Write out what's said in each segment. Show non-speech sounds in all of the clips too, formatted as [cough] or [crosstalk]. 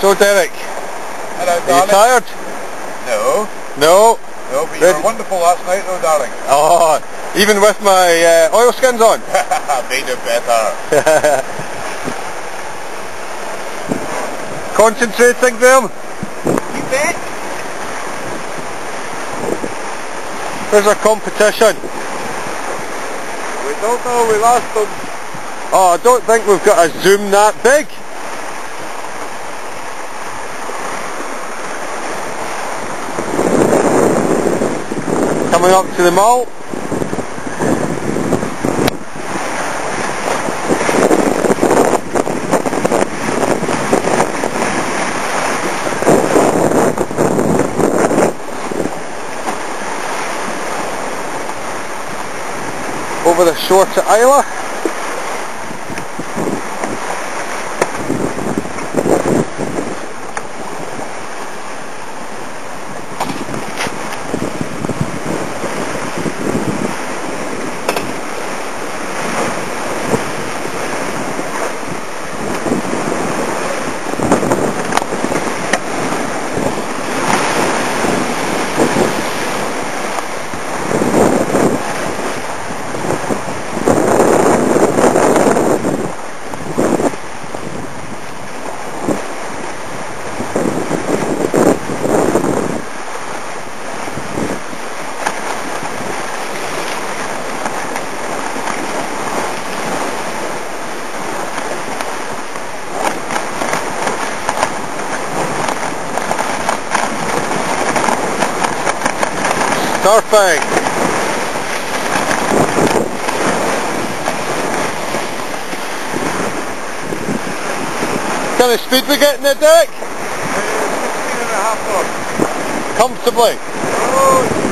So Derek, Hello, are you darling. tired? No. No. No, but you Ready? were wonderful last night, though, darling. [laughs] Oh, even with my uh, oil skins on. [laughs] Made it better. [laughs] Concentrating them. You bet. There's a competition. We don't know, we lost them. Oh, I don't think we've got a zoom that big. Coming up to the mall. Over the shore to Islay. Surfing. Kind of speed we get in the deck? Uh, 16 and a half knots. Comfortably. Oh,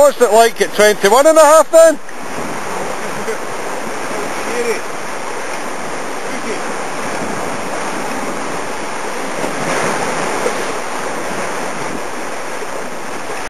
What's it like at 21 and a half then? [laughs]